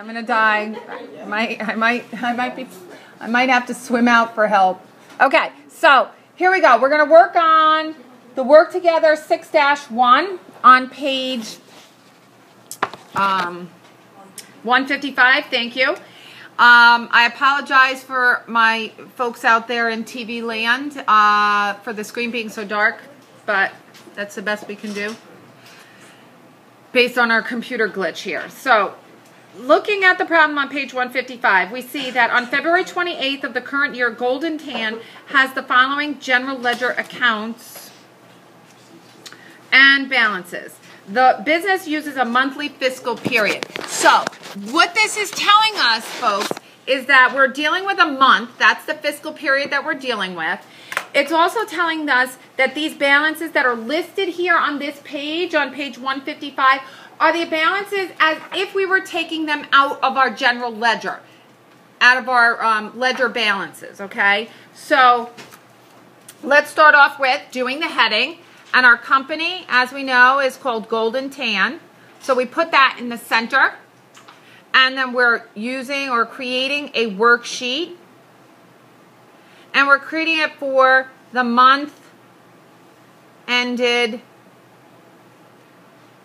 I'm gonna die. I might, I might, I might be, I might have to swim out for help. Okay, so here we go. We're gonna work on the work together 6-1 on page um, 155. Thank you. Um, I apologize for my folks out there in TV land uh, for the screen being so dark, but that's the best we can do based on our computer glitch here. So looking at the problem on page 155, we see that on February 28th of the current year, Golden Tan has the following general ledger accounts and balances. The business uses a monthly fiscal period. So, what this is telling us, folks, is that we're dealing with a month. That's the fiscal period that we're dealing with. It's also telling us that these balances that are listed here on this page, on page 155, are the balances as if we were taking them out of our general ledger, out of our um, ledger balances, okay? So let's start off with doing the heading. And our company, as we know, is called Golden Tan. So we put that in the center. And then we're using or creating a worksheet. And we're creating it for the month ended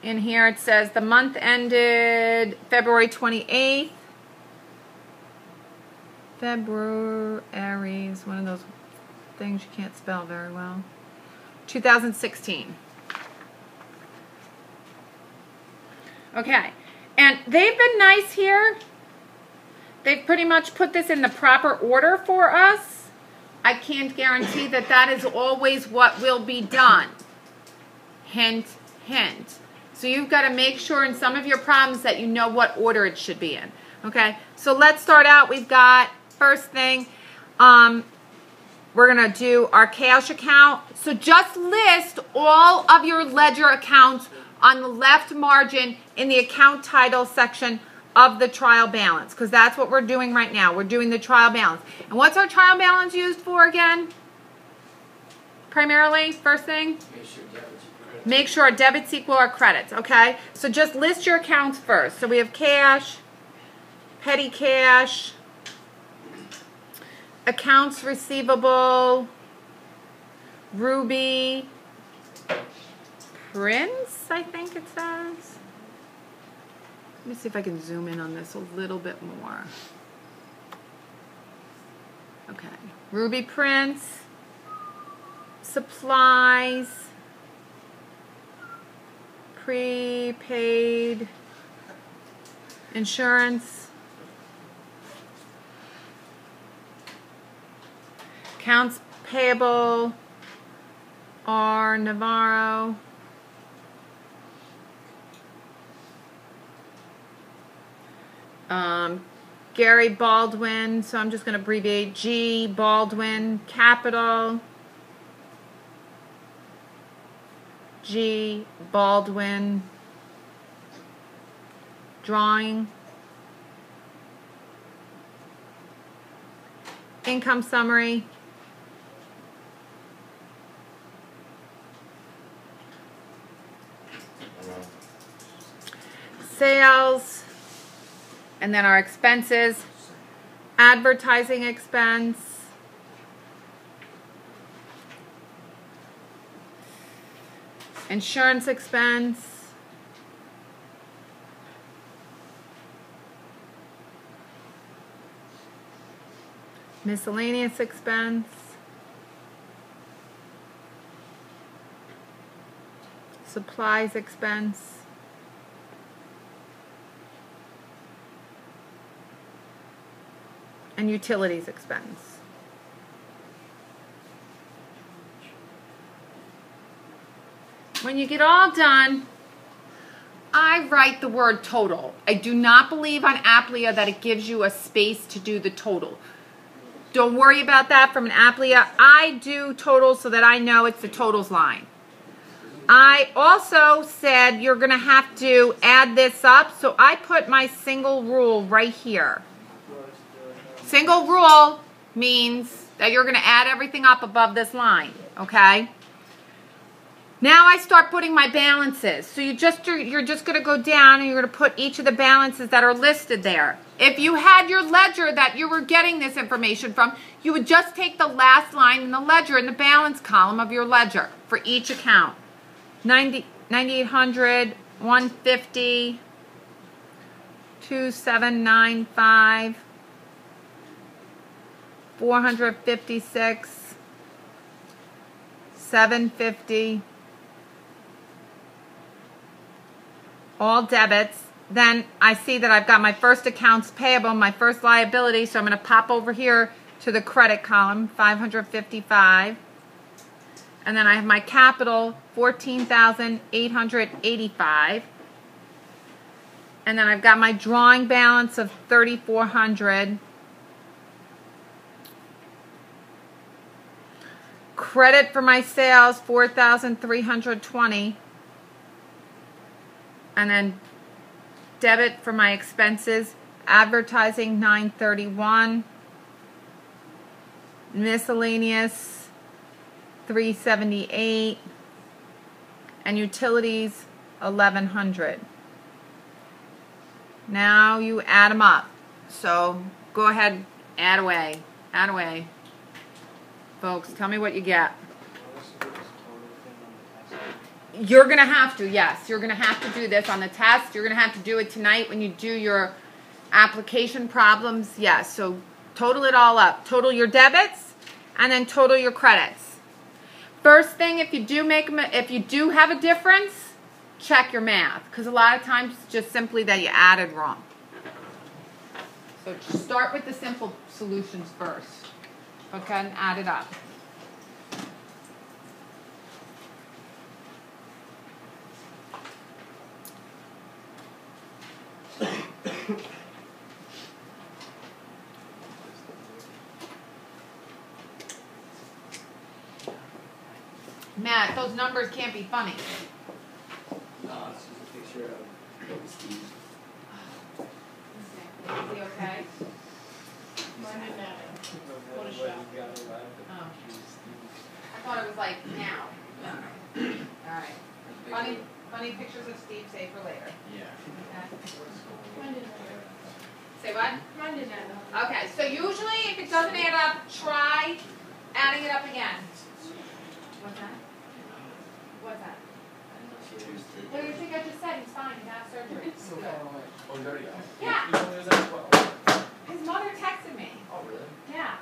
in here it says the month ended February 28th. February is one of those things you can't spell very well. 2016. Okay, and they've been nice here. They've pretty much put this in the proper order for us. I can't guarantee that that is always what will be done. Hint, hint. So you've got to make sure in some of your problems that you know what order it should be in. Okay, so let's start out. We've got first thing, um, we're going to do our cash account. So just list all of your ledger accounts on the left margin in the account title section of the trial balance because that's what we're doing right now. We're doing the trial balance. And what's our trial balance used for again? Primarily, first thing? Make sure debits equal our credits, okay? So just list your accounts first. So we have cash, petty cash, accounts receivable, Ruby, Prince, I think it says. Let me see if I can zoom in on this a little bit more. Okay, Ruby Prince, supplies, prepaid insurance, accounts payable R. Navarro, um, Gary Baldwin, so I'm just going to abbreviate G Baldwin Capital. G. Baldwin. Drawing. Income summary. Sales. And then our expenses. Advertising expense. Insurance expense, miscellaneous expense, supplies expense, and utilities expense. When you get all done, I write the word total. I do not believe on Aplia that it gives you a space to do the total. Don't worry about that from an Aplia. I do totals so that I know it's the totals line. I also said you're going to have to add this up, so I put my single rule right here. Single rule means that you're going to add everything up above this line, okay? Now I start putting my balances. So you just you're just going to go down and you're going to put each of the balances that are listed there. If you had your ledger that you were getting this information from, you would just take the last line in the ledger in the balance column of your ledger for each account. 90 9800 150 2795 456 750 all debits then I see that I've got my first accounts payable my first liability so I'm going to pop over here to the credit column 555 and then I have my capital 14,885 and then I've got my drawing balance of 3,400 Credit for my sales, 4,320. And then debit for my expenses, advertising, 931. Miscellaneous, 378. And utilities, 1100. Now you add them up. So go ahead, add away, add away. Folks, tell me what you get. You're going to have to, yes. You're going to have to do this on the test. You're going to have to do it tonight when you do your application problems. Yes, so total it all up. Total your debits and then total your credits. First thing, if you do make if you do have a difference, check your math because a lot of times it's just simply that you added wrong. So start with the simple solutions first. Okay, and add it up. Matt, those numbers can't be funny. No, it's just a picture of Steve. Is he okay? What a shot. Oh. I thought it was like now. No. Alright. Funny, funny pictures of Steve save for later. Yeah. Okay. Say what? Okay, so usually if it doesn't add up, try adding it up again. What's that? What's that? What do you think I just said? He's fine, he's out of surgery. He's good. Oh, there you go. Yeah. You know there's that as well? His mother texted me. Oh, really? Yeah,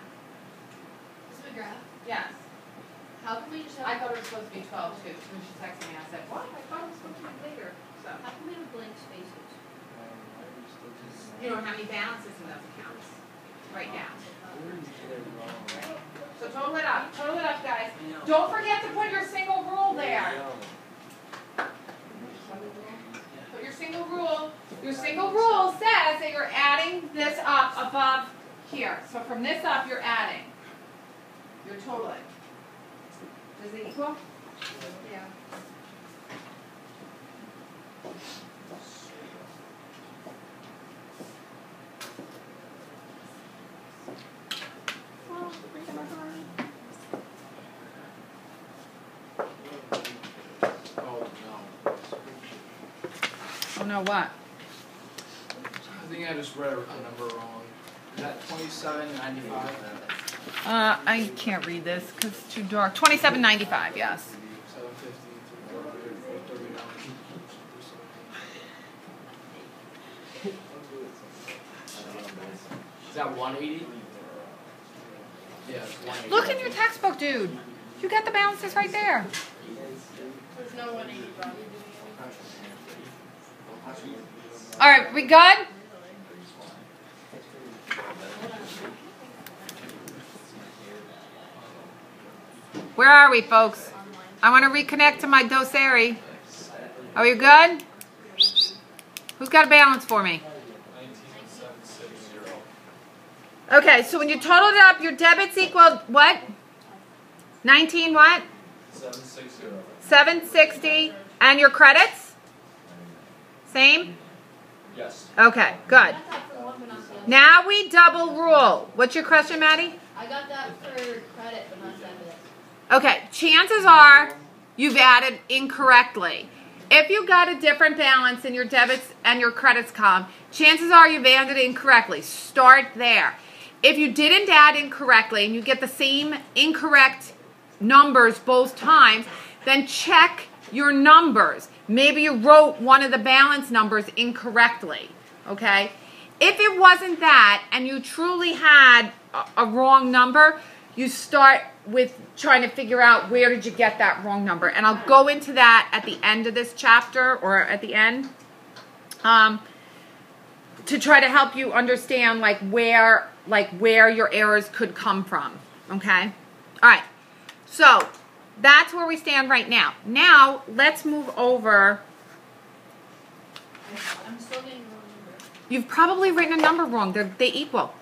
Is it McGrath? yes. How can we just I thought it was supposed to be twelve too, when she texted me, I said, what? I thought it was supposed to be later, so. how come we have blank spaces? You don't have any balances in those accounts, right now. So total it up, total it up, guys. Don't forget to put your single there. Put your single rule, your single rule says that you're adding this up above here. So from this up, you're adding. You're totaling. Does it equal? Yeah. Oh no, what? I think I just read a a number wrong. Is that twenty-seven ninety-five? Uh, I can't read this because it's too dark. Twenty-seven ninety-five, yes. Seven fifty, three hundred, four thirty-nine. Is that one eighty? Yeah, it's one eighty. Look in your textbook, dude. You got the balances right there. There's no one eighty, Bob. All right, we good? Where are we, folks? I want to reconnect to my Doceri. Are you good? Who's got a balance for me? Okay, so when you totaled it up, your debits equaled what? 19 what? Seven six zero. 760. And your credits? Same? Yes. Okay, good. I got that for one, but not the other. Now we double rule. What's your question, Maddie? I got that for credit, but not debit. Okay, chances are you've added incorrectly. If you got a different balance in your debits and your credits column, chances are you've added incorrectly. Start there. If you didn't add incorrectly and you get the same incorrect numbers both times, then check your numbers. Maybe you wrote one of the balance numbers incorrectly, okay? If it wasn't that and you truly had a, a wrong number, you start with trying to figure out where did you get that wrong number. And I'll go into that at the end of this chapter or at the end um, to try to help you understand like where like where your errors could come from. Okay? All right. So that's where we stand right now. Now let's move over. I'm still getting wrong number. You've probably written a number wrong. They're, they equal.